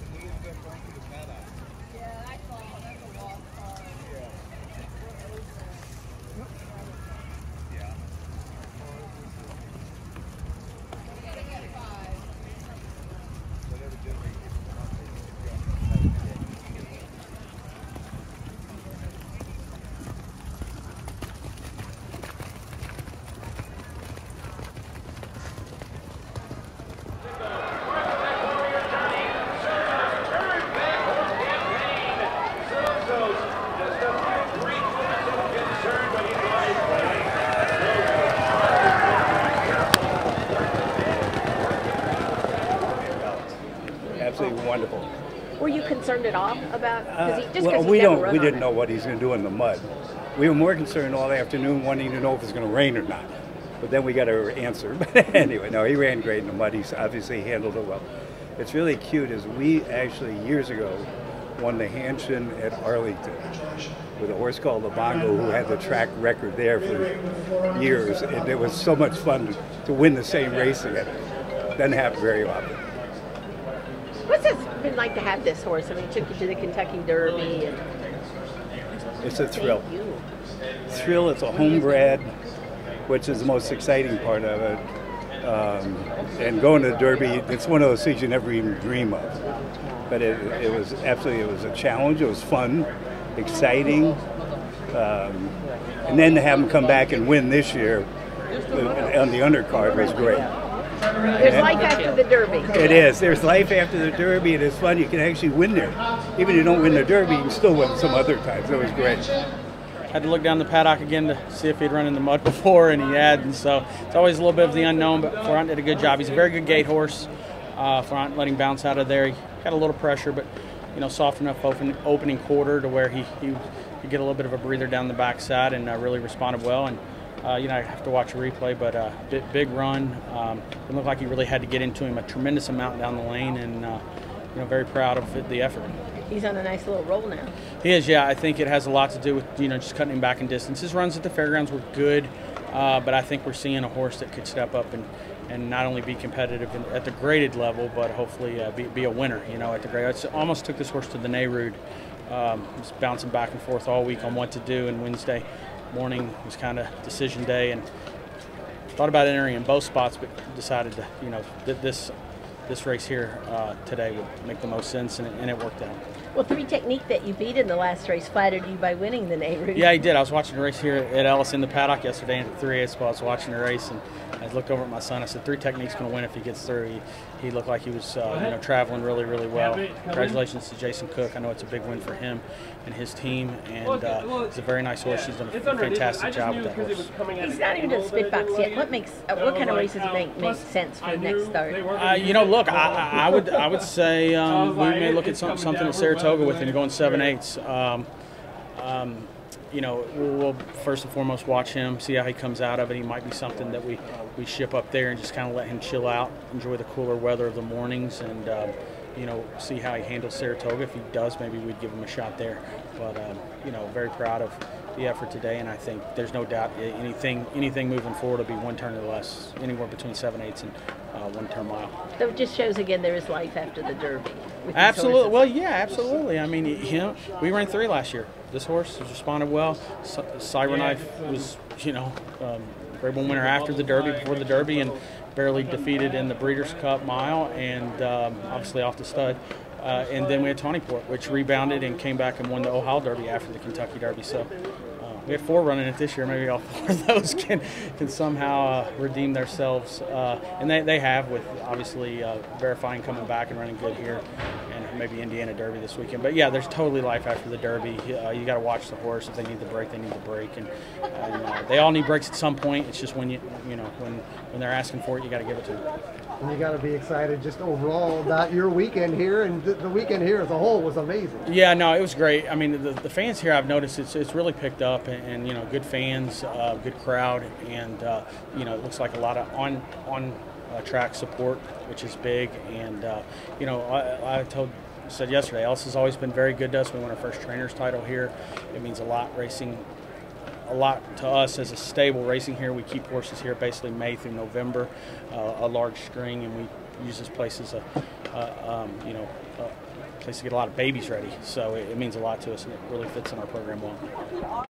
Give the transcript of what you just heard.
Yes, we have gone to the wonderful. Were you concerned at all about? He, just 'cause uh, well, we don't. We didn't know what he's going to do in the mud. We were more concerned all afternoon, wanting to know if it's going to rain or not. But then we got our answer. But anyway, no, he ran great in the mud. He's obviously handled it well. It's really cute. Is we actually years ago won the Hanshin at Arlington with a horse called Labongo who had the track record there for years, and it was so much fun to, to win the same race again. Doesn't happen very often. What's it been like to have this horse? I mean, it took you to the Kentucky Derby and It's a thrill. thrill. It's a homebred, which is the most exciting part of it. Um, and going to the Derby, it's one of those things you never even dream of. But it, it was absolutely, it was a challenge. It was fun, exciting, um, and then to have him come back and win this year uh, on the undercard was great. There's life after the Derby. It is. There's life after the Derby. And It is fun. You can actually win there. Even if you don't win the Derby, you can still win some other times. It was great. Had to look down the paddock again to see if he'd run in the mud before, and he had. And so it's always a little bit of the unknown, but Florent did a good job. He's a very good gate horse. Uh, Florent let him bounce out of there. He got a little pressure, but you know, soft enough open, opening quarter to where he he could get a little bit of a breather down the backside and uh, really responded well. And uh, you know, I have to watch a replay, but uh, big, big run. Um, it looked like he really had to get into him a tremendous amount down the lane, and uh, you know, very proud of the effort. He's on a nice little roll now. He is, yeah. I think it has a lot to do with you know just cutting him back in distance. His runs at the fairgrounds were good, uh, but I think we're seeing a horse that could step up and, and not only be competitive in, at the graded level, but hopefully uh, be, be a winner. You know, at the grade. I almost took this horse to the Nayrood. Um, bouncing back and forth all week on what to do, and Wednesday morning. Was kind of decision day, and thought about entering in both spots, but decided to you know th- this this race here uh, today would make the most sense, and it, and it worked out. Well, three technique that you beat in the last race flattered you by winning the Nehru. Yeah, he did. I was watching the race here at Ellis in the paddock yesterday at 3 8 spot. I was watching the race and I looked over at my son. I said, Three techniques going to win if he gets through. He, he looked like he was uh, you know, traveling really, really well. Congratulations to Jason Cook. I know it's a big win for him and his team. And uh, it's a very nice horse. He's done a fantastic job with that horse. He's not even to the spit box yet. What makes uh, what kind of races make make sense for the next start? Uh, you know, look, I, I would I would say um, we may look at some, something at Saratoga with him going seven eighths. Um, um, you know, we'll, we'll first and foremost watch him, see how he comes out of it. He might be something that we, we ship up there and just kind of let him chill out, enjoy the cooler weather of the mornings, and um, you know, see how he handles Saratoga. If he does, maybe we'd give him a shot there. But um, you know, very proud of the effort today, and I think there's no doubt anything anything moving forward will be one turn or less, anywhere between seven eighths and uh, one turn mile. So it just shows again there is life after the Derby. Absolutely. Well, yeah, absolutely. I mean, you know, we ran three last year. This horse has responded well. C- Cyberknife was, you know, um, Grade One winner after the Derby, before the Derby, and barely defeated in the Breeders' Cup Mile, and um, obviously off the stud. Uh, and then we had Tawny Port, which rebounded and came back and won the Ohio Derby after the Kentucky Derby. So uh, we had four running it this year. Maybe all four of those can can somehow uh, redeem themselves, uh, and they, they have with obviously uh, verifying coming back and running good here, and maybe Indiana Derby this weekend. But yeah, there's totally life after the Derby. Uh, you got to watch the horse. If they need the break, they need the break, and, and they all need breaks at some point. It's just when you you know when when they're asking for it, you got to give it to them. And you got to be excited just overall about your weekend here, and the, the weekend here as a whole was amazing. Yeah, no, it was great. I mean, the, the fans here, I've noticed it's, it's really picked up, and, and you know, good fans, uh, good crowd, and uh, you know, it looks like a lot of on on uh, track support, which is big. And uh, you know, I, I told said yesterday, Ellis has always been very good to us. We won our first trainers title here. It means a lot racing a lot to us as a stable racing here. We keep horses here basically May through November, uh, a large string, and we use this place as a, uh, um, you know, place to get a lot of babies ready. So it, it means a lot to us, and it really fits in our program well.